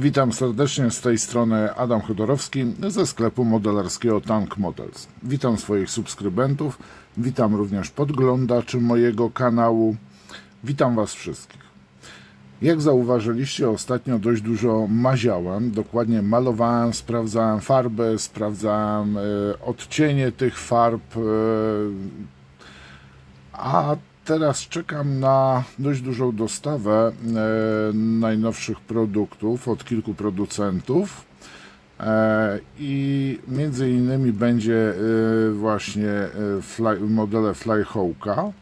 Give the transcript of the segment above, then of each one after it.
Witam serdecznie z tej strony Adam Chodorowski ze sklepu modelarskiego Tank Models. Witam swoich subskrybentów, witam również podglądaczy mojego kanału. Witam Was wszystkich. Jak zauważyliście, ostatnio dość dużo maziałem, dokładnie malowałem, sprawdzałem farby, sprawdzałem y, odcienie tych farb, y, a teraz czekam na dość dużą dostawę e, najnowszych produktów od kilku producentów. E, I między innymi będzie e, właśnie fly, modele Flyhawka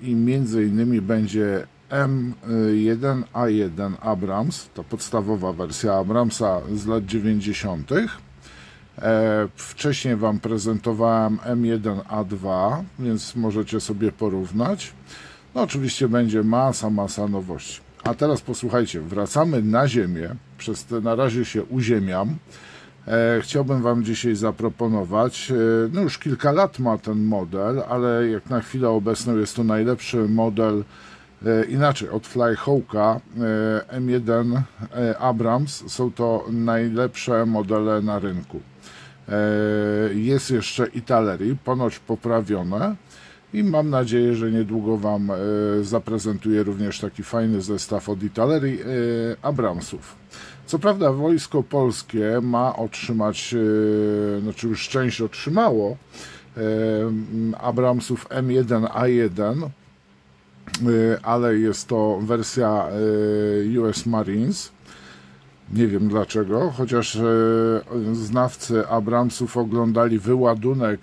i między innymi będzie M1A1 Abrams, to podstawowa wersja Abramsa z lat 90. E, wcześniej Wam prezentowałem M1A2, więc możecie sobie porównać. No oczywiście będzie masa, masa nowości. A teraz posłuchajcie, wracamy na ziemię. Przez te na razie się uziemiam. E, chciałbym Wam dzisiaj zaproponować, e, no już kilka lat ma ten model, ale jak na chwilę obecną jest to najlepszy model, e, inaczej, od Flyhawka e, M1 e, Abrams są to najlepsze modele na rynku. E, jest jeszcze Italerii, ponoć poprawione i mam nadzieję, że niedługo Wam e, zaprezentuję również taki fajny zestaw od Italerii e, Abramsów. Co prawda wojsko polskie ma otrzymać, znaczy już część otrzymało Abramsów M1A1, ale jest to wersja US Marines nie wiem dlaczego, chociaż e, znawcy Abramsów oglądali wyładunek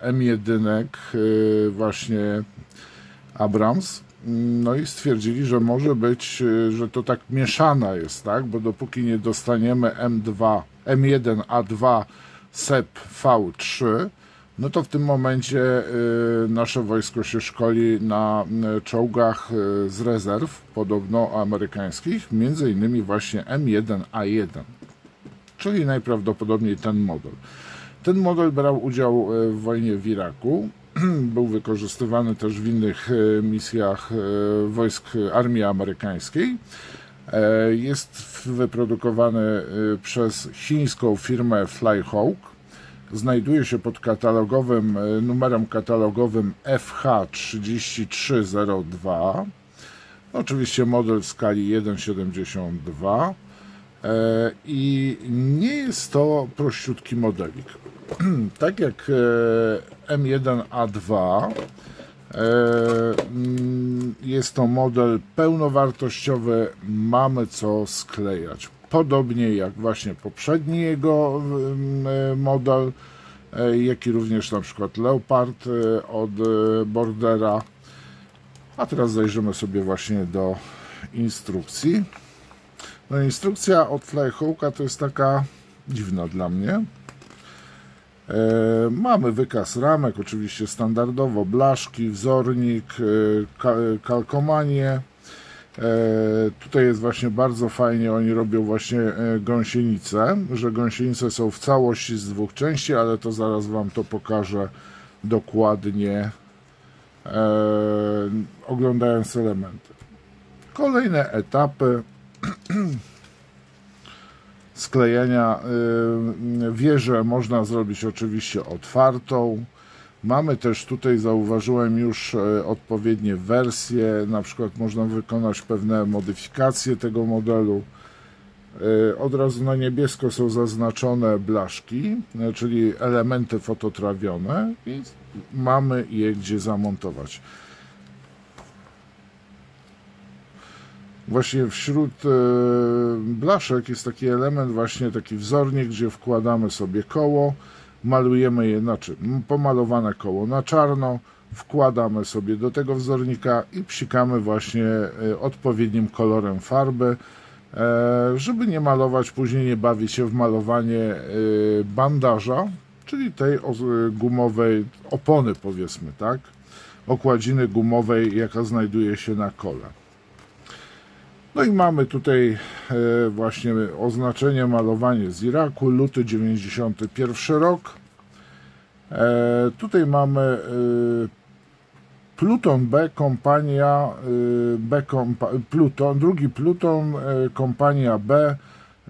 e, M1 e, właśnie Abrams. No i stwierdzili, że może być, że to tak mieszana jest, tak? Bo dopóki nie dostaniemy M2, M1A2 SEP V3, no to w tym momencie y, nasze wojsko się szkoli na y, czołgach y, z rezerw, podobno amerykańskich, między innymi właśnie M1A1, czyli najprawdopodobniej ten model. Ten model brał udział w wojnie w Iraku, był wykorzystywany też w innych misjach wojsk armii amerykańskiej. Jest wyprodukowany przez chińską firmę Flyhawk znajduje się pod katalogowym e, numerem katalogowym FH3302. Oczywiście model w skali 1,72 e, i nie jest to prościutki modelik. tak jak e, M1A2 mm, jest to model pełnowartościowy, mamy co sklejać podobnie jak właśnie poprzedni jego e, model, e, jak i również na przykład Leopard e, od Bordera. A teraz zajrzymy sobie właśnie do instrukcji. No instrukcja od Flyhawka to jest taka dziwna dla mnie. mamy wykaz ramek, oczywiście standardowo, blaszki, wzornik, kalkomanie, tutaj jest właśnie bardzo fajnie, oni robią właśnie e, gąsienice, że gąsienice są w całości z dwóch części, ale to zaraz Wam to pokażę dokładnie, e, oglądając elementy. Kolejne etapy sklejenia wieżę można zrobić oczywiście otwartą, Mamy też tutaj, zauważyłem już e, odpowiednie wersje, na przykład można wykonać pewne modyfikacje tego modelu. E, od razu na niebiesko są zaznaczone blaszki, e, czyli elementy fototrawione i mamy je gdzie zamontować. Właśnie wśród blaszek jest taki element, właśnie taki wzornik, gdzie wkładamy sobie koło malujemy je, znaczy pomalowane koło na czarno, wkładamy sobie do tego wzornika i psikamy właśnie e, odpowiednim kolorem farby, e, żeby nie malować, później nie bawić się w malowanie e, bandaża, czyli tej gumowej opony powiedzmy, tak? Okładziny gumowej, jaka znajduje się na kole. No i mamy tutaj e, właśnie oznaczenie malowanie z Iraku, luty 91 rok. E, tutaj mamy e, Pluton B, kompania B, kompa, Pluton, drugi Pluton, kompania B,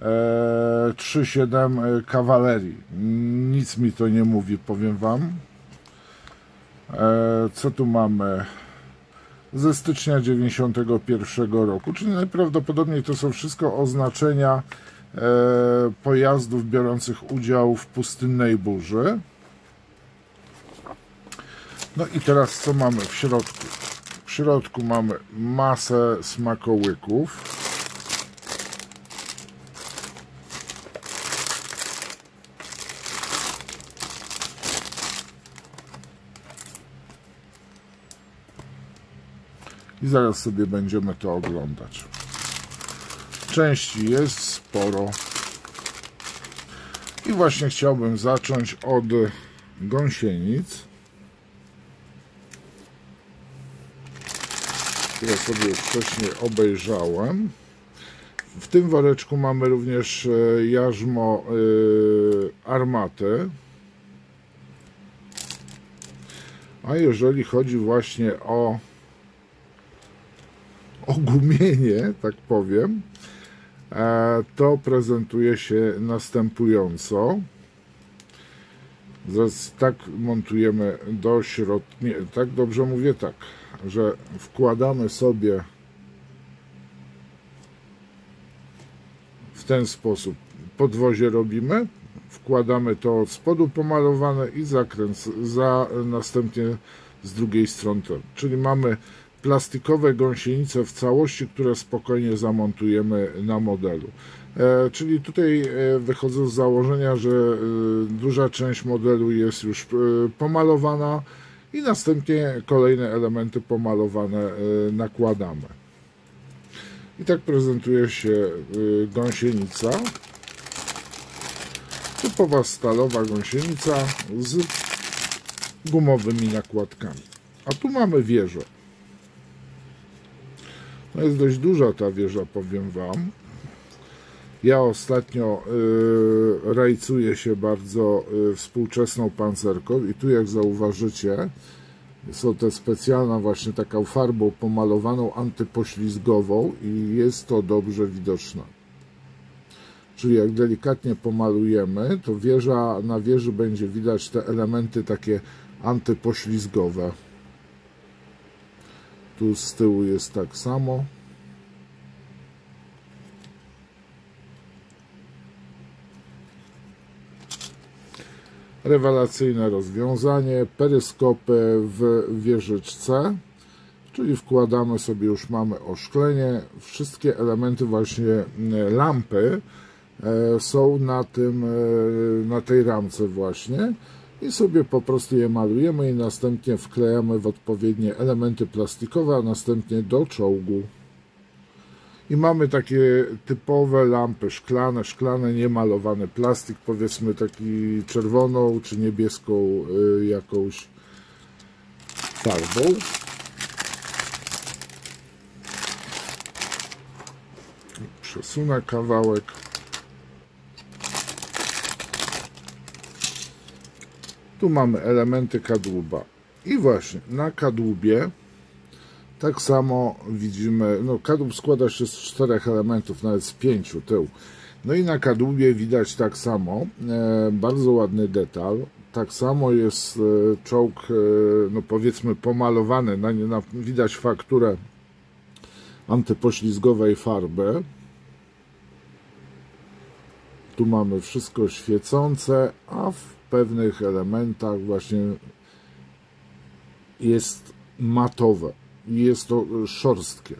3-7 kawalerii. Nic mi to nie mówi, powiem Wam. Co tu mamy? Ze stycznia 91 roku, czyli najprawdopodobniej to są wszystko oznaczenia pojazdów biorących udział w pustynnej burzy. No i teraz co mamy w środku? W środku mamy masę smakołyków. I zaraz sobie będziemy to oglądać. Części jest sporo. I właśnie chciałbym zacząć od gąsienic. które sobie wcześniej obejrzałem. W tym woreczku mamy również e, jarzmo e, armaty. A jeżeli chodzi właśnie o ogumienie, tak powiem, to prezentuje się następująco. Tak montujemy do środka. Tak dobrze mówię, tak że wkładamy sobie w ten sposób podwozie robimy, wkładamy to od spodu pomalowane i zakręt za następnie z drugiej strony. Czyli mamy plastikowe gąsienice w całości, które spokojnie zamontujemy na modelu. E, czyli tutaj e, wychodzę z założenia, że e, duża część modelu jest już pomalowana, i następnie kolejne elementy pomalowane nakładamy. I tak prezentuje się gąsienica. Typowa stalowa gąsienica z gumowymi nakładkami. A tu mamy wieżę. No jest dość duża ta wieża, powiem Wam. Ja ostatnio y, rajcuję się bardzo y, współczesną pancerką i tu jak zauważycie są te specjalna właśnie taką farbą pomalowaną antypoślizgową i jest to dobrze widoczne. Czyli jak delikatnie pomalujemy, to wieża, na wieży będzie widać te elementy takie antypoślizgowe. Tu z tyłu jest tak samo. Rewelacyjne rozwiązanie, peryskopy w wieżyczce, czyli wkładamy sobie, już mamy oszklenie, wszystkie elementy właśnie e, lampy e, są na, tym, e, na tej ramce właśnie i sobie po prostu je malujemy i następnie wklejamy w odpowiednie elementy plastikowe, a następnie do czołgu. I mamy takie typowe lampy szklane, szklane, niemalowany plastik, powiedzmy taki czerwoną czy niebieską y, jakąś farbą. Przesunę kawałek. Tu mamy elementy kadłuba. I właśnie na kadłubie tak samo widzimy, no kadłub składa się z czterech elementów, nawet z pięciu tył. No i na kadłubie widać tak samo, e, bardzo ładny detal. Tak samo jest e, czołg, e, no powiedzmy pomalowany, na, na, widać fakturę antypoślizgowej farby. Tu mamy wszystko świecące, a w pewnych elementach właśnie jest matowe jest to szorstkie.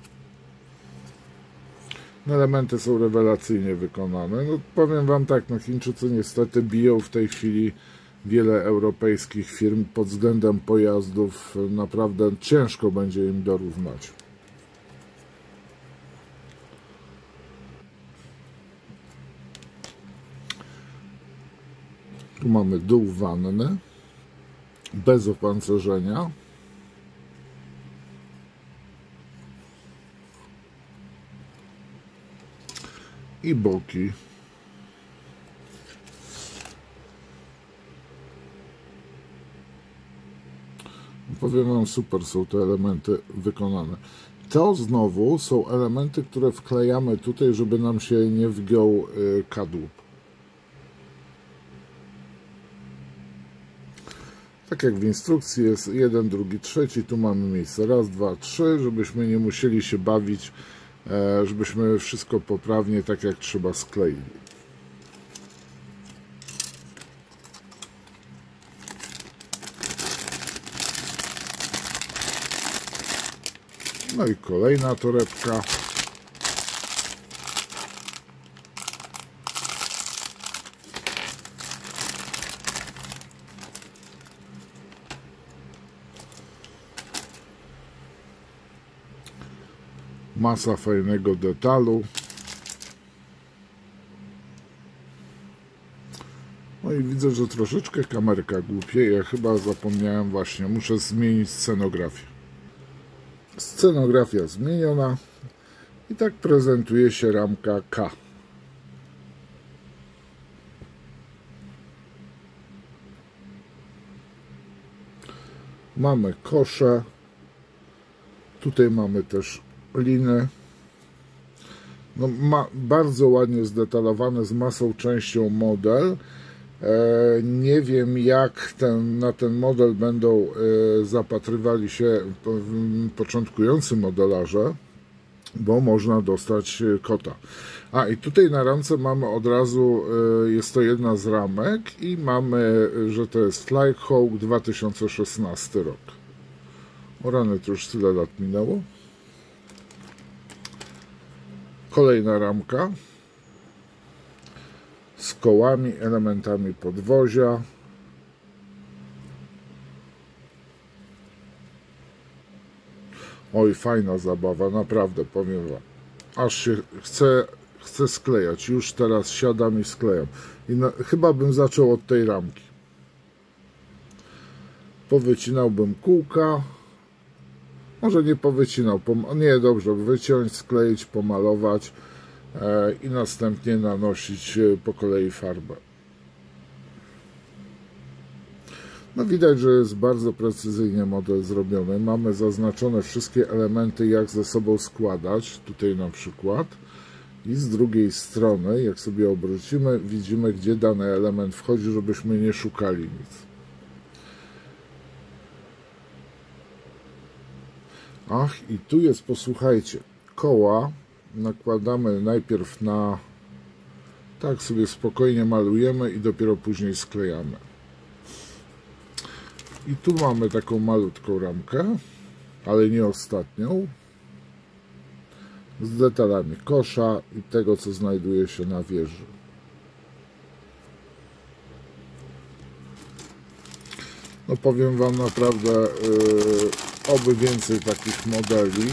Elementy są rewelacyjnie wykonane. No, powiem Wam tak, no Chińczycy niestety biją w tej chwili wiele europejskich firm pod względem pojazdów. Naprawdę ciężko będzie im dorównać. Tu mamy dół wanny bez opancerzenia. i boki. Powiem Wam, super są te elementy wykonane. To znowu są elementy, które wklejamy tutaj, żeby nam się nie wgiął y, kadłub. Tak jak w instrukcji jest jeden, drugi, trzeci, tu mamy miejsce raz, dwa, trzy, żebyśmy nie musieli się bawić, e, żebyśmy wszystko poprawnie, tak jak trzeba skleili. No i kolejna torebka. Masa fajnego detalu. No i widzę, że troszeczkę kamerka głupie. Ja chyba zapomniałem właśnie, muszę zmienić scenografię. Scenografia zmieniona i tak prezentuje się ramka K. Mamy kosze. Tutaj mamy też liny. No, ma, bardzo ładnie zdetalowane z masą częścią model. E, nie wiem, jak ten, na ten model będą e, zapatrywali się początkujący modelarze, bo można dostać e, kota. A i tutaj na ramce mamy od razu, jest to jedna z ramek i mamy, że to jest Flyhawk 2016 rok. O rany, to już tyle lat minęło. Kolejna ramka z kołami, elementami podwozia. Oj, fajna zabawa, naprawdę, powiem Wam. Aż się chcę, sklejać. Już teraz siadam i sklejam. I na, chyba bym zaczął od tej ramki. Powycinałbym kółka. Może nie powycinał. Nie, dobrze. Wyciąć, skleić, pomalować E, i następnie nanosić e, po kolei farbę. No widać, że jest bardzo precyzyjnie model zrobiony. Mamy zaznaczone wszystkie elementy, jak ze sobą składać. Tutaj na przykład. I z drugiej strony, jak sobie obrócimy, widzimy, gdzie dany element wchodzi, żebyśmy nie szukali nic. Ach, i tu jest, posłuchajcie, koła nakładamy najpierw na tak sobie spokojnie malujemy i dopiero później sklejamy. I tu mamy taką malutką ramkę, ale nie ostatnią, z detalami kosza i tego, co znajduje się na wieży. No powiem Wam naprawdę, yy, oby więcej takich modeli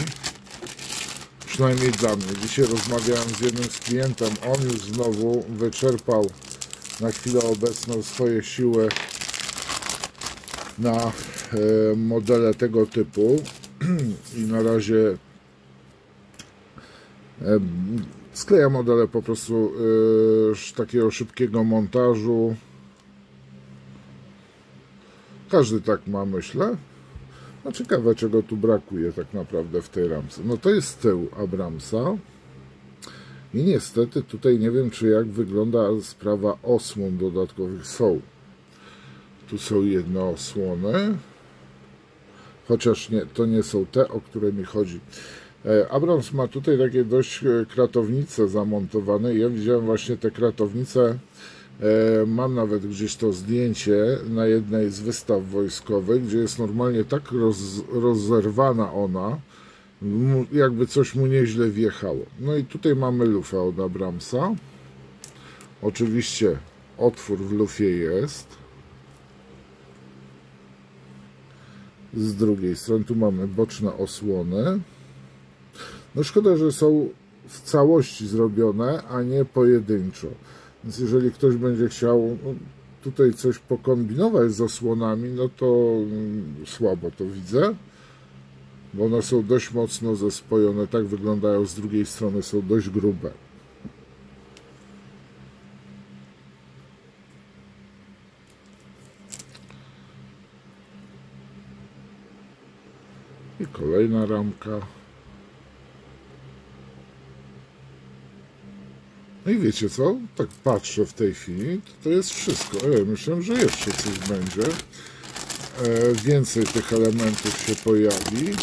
przynajmniej dla mnie. Dzisiaj rozmawiałem z jednym z klientem, on już znowu wyczerpał na chwilę obecną swoje siły na e, modele tego typu i na razie e, skleja modele po prostu e, takiego szybkiego montażu. Każdy tak ma, myślę. No ciekawe, czego tu brakuje tak naprawdę w tej ramce. No to jest tył Abramsa. I niestety tutaj nie wiem, czy jak wygląda sprawa osłon dodatkowych. Są. Tu są jedne osłony. Chociaż nie, to nie są te, o które mi chodzi. E, Abrams ma tutaj takie dość e, kratownice zamontowane. Ja widziałem właśnie te kratownice mam nawet gdzieś to zdjęcie na jednej z wystaw wojskowych, gdzie jest normalnie tak roz, rozerwana ona, jakby coś mu nieźle wjechało. No i tutaj mamy lufę od Abramsa. Oczywiście otwór w lufie jest. Z drugiej strony tu mamy boczne osłony. No szkoda, że są w całości zrobione, a nie pojedynczo. Więc jeżeli ktoś będzie chciał no, tutaj coś pokombinować z osłonami, no to mm, słabo to widzę, bo one są dość mocno zespojone, tak wyglądają, z drugiej strony są dość grube. Kolejna ramka. No i wiecie co? Tak patrzę w tej chwili, to, to jest wszystko. Ej, myślałem, że jeszcze coś będzie. E, więcej tych elementów się pojawi.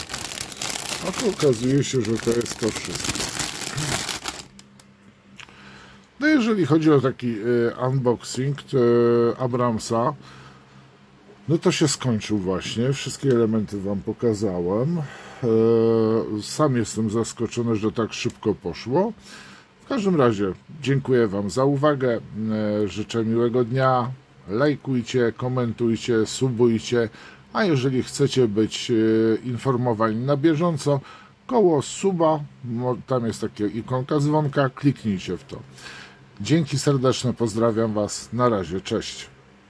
A tu okazuje się, że to jest to wszystko. No jeżeli chodzi o taki e, unboxing e, Abramsa, no to się skończył właśnie. Wszystkie elementy Wam pokazałem. E, sam jestem zaskoczony, że tak szybko poszło. W każdym razie dziękuję Wam za uwagę. E, życzę miłego dnia. Lajkujcie, komentujcie, subujcie. A jeżeli chcecie być e, informowani na bieżąco, koło suba, tam jest taka ikonka dzwonka, kliknijcie w to. Dzięki serdeczne, pozdrawiam Was. Na razie, cześć.